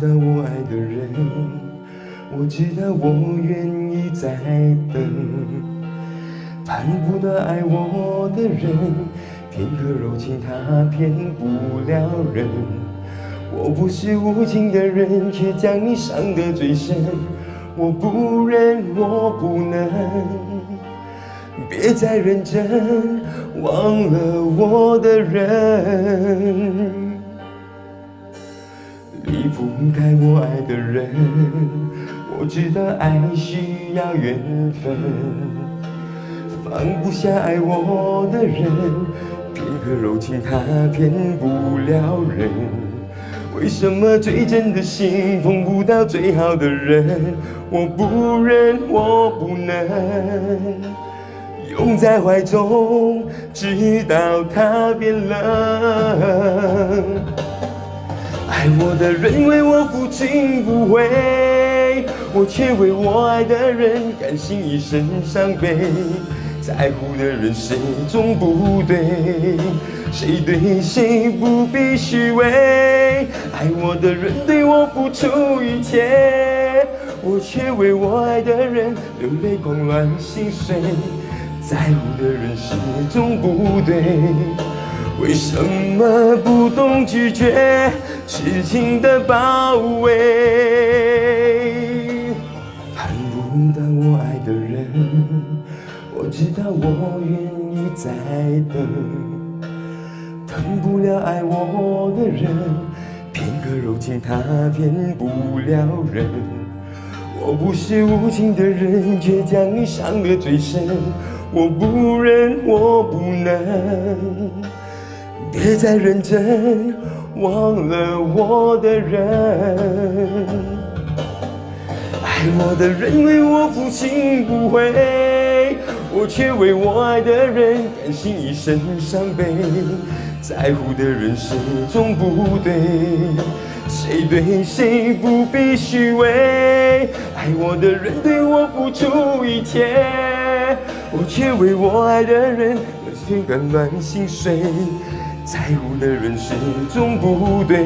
到我爱的人，我知道我愿意再等。盼不到爱我的人，片刻柔情他骗不了人。我不是无情的人，却将你伤得最深。我不忍，我不能，别再认真，忘了我的人。离不开我爱的人，我知道爱需要缘分，放不下爱我的人，片刻柔情他骗不了人。为什么最真的心碰不到最好的人？我不忍，我不能，拥在怀中，直到他变冷。爱我的人为我负情不悔，我却为我爱的人甘心一生伤悲。在乎的人谁总不对，谁对谁不必虚伪。爱我的人对我付出一切，我却为我爱的人流泪狂乱心碎。在乎的人始终不对，为什么不懂拒绝痴情的包围？盼不到我爱的人，我知道我愿意再等。等不了爱我的人，片刻柔情他骗不了人。我不是无情的人，却将你伤得最深。我不忍，我不能，别再认真，忘了我的人。爱我的人为我负心不悔，我却为我爱的人甘心一生伤悲。在乎的人始终不对，谁对谁不必虚伪。爱我的人对我付出一切，我却为我爱的人流血干乱心碎。在乎的人始终不对，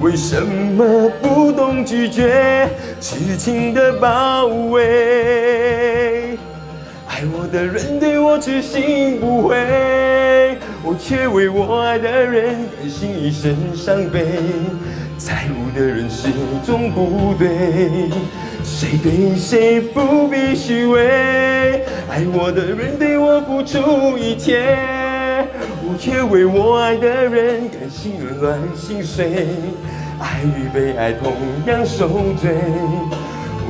为什么不懂拒绝痴情的包围？爱我的人对我痴心不悔，我却为我爱的人甘心一生伤悲。在乎的人始终不对，谁对谁不必虚伪。爱我的人对我付出一切，却为我爱的人甘心乱心碎。爱与被爱同样受罪。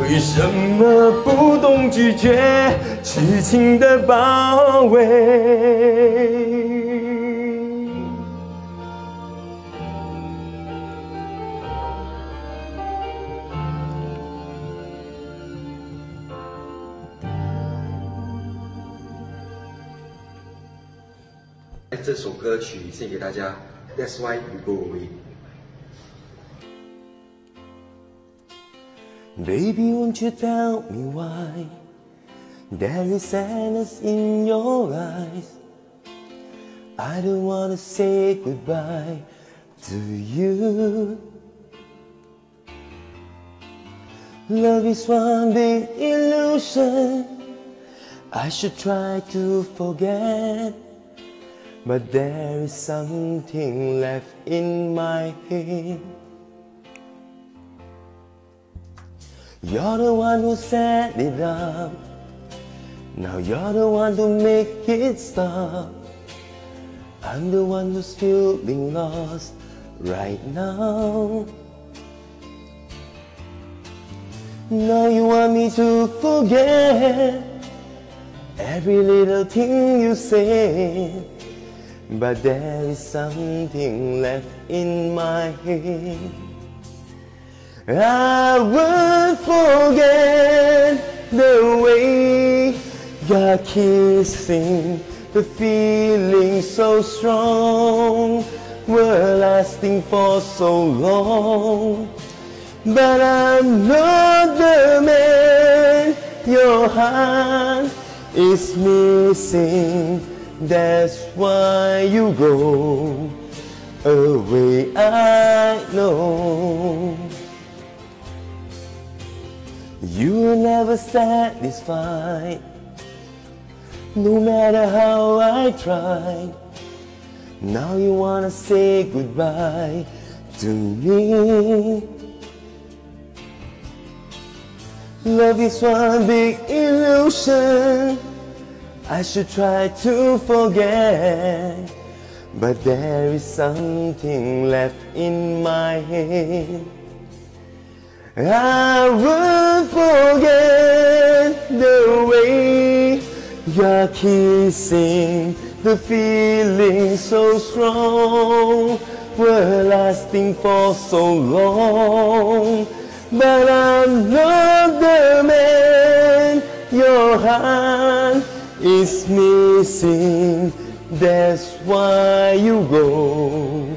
为什么不懂拒绝痴情的包围？这首歌曲献给大家，That's why you go away。 Baby, won't you tell me why there is sadness in your eyes? I don't wanna say goodbye to you. Love is one big illusion. I should try to forget, but there is something left in my head. You're the one who set it up. Now you're the one to make it stop. I'm the one who's feeling lost right now. Now you want me to forget every little thing you said. But there is something left in my head. I won't forget the way you're kissing, the feeling so strong, were lasting for so long. But I'm not the man your heart is missing. That's why you go away I know. You will never satisfied, no matter how I try. Now you wanna say goodbye to me. Love is one big illusion. I should try to forget. But there is something left in my head. I won't forget the way you're kissing, the feeling so strong, were lasting for so long. But I'm not the man your heart is missing. That's why you go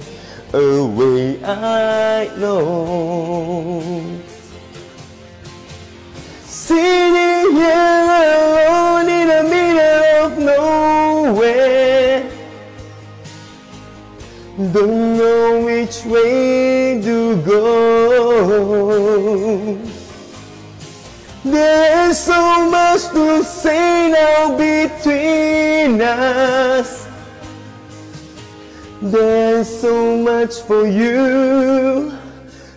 away, I know. Sitting here alone in the middle of nowhere. Don't know which way to go. There's so much to say now between us. There's so much for you.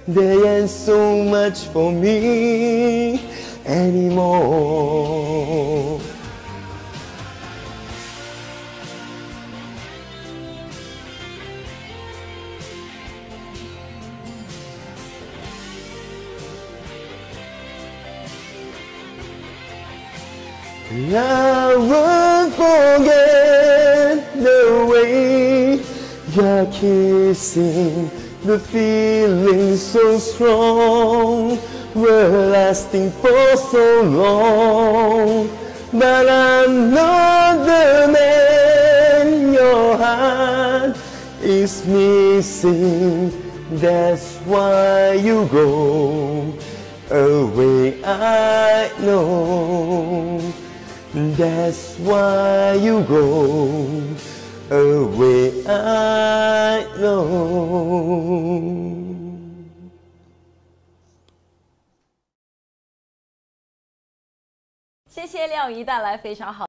There ain't so much for me anymore. I won't forget the way you're kissing, the feeling so strong, were lasting for so long. But I'm not the man your heart is missing. That's why you go away. I know. That's why you go away. I know. 谢谢廖鱼带来非常好